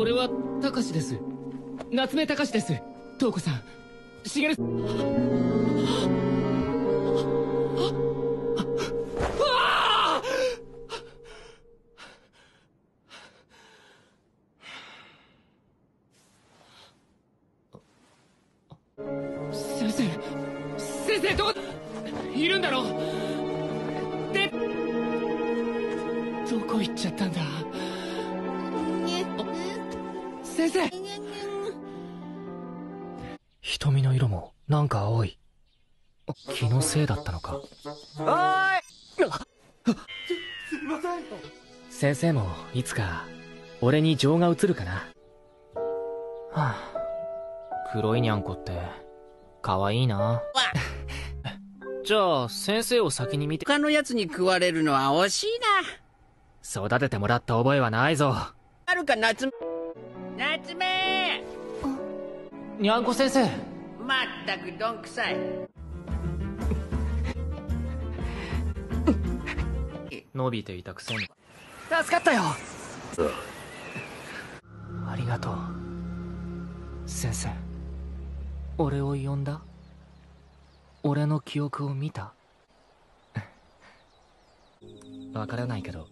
俺はたかしです。夏目たかしです。東子さん。しげる先生。先生どこいるんだろでどこ行っちゃったんだ。先生。瞳の色もなんか青い。気のせいだったのか。おーい先生もいつか俺に情が移るかな。はあ黒いにゃんこって可愛いな。じゃあ先生を先に見て。他のやつに食われるのは惜しいな。育ててもらった覚えはないぞ。あるか夏夏目。にゃんこ先生。まったくどんくさい。伸びていたくせに。助かったよ。ありがとう。先生。俺を呼んだ？俺の記憶を見た？わからないけど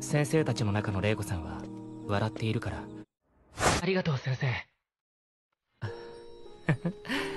先生たちの中の玲子さんは笑っているからありがとう先生。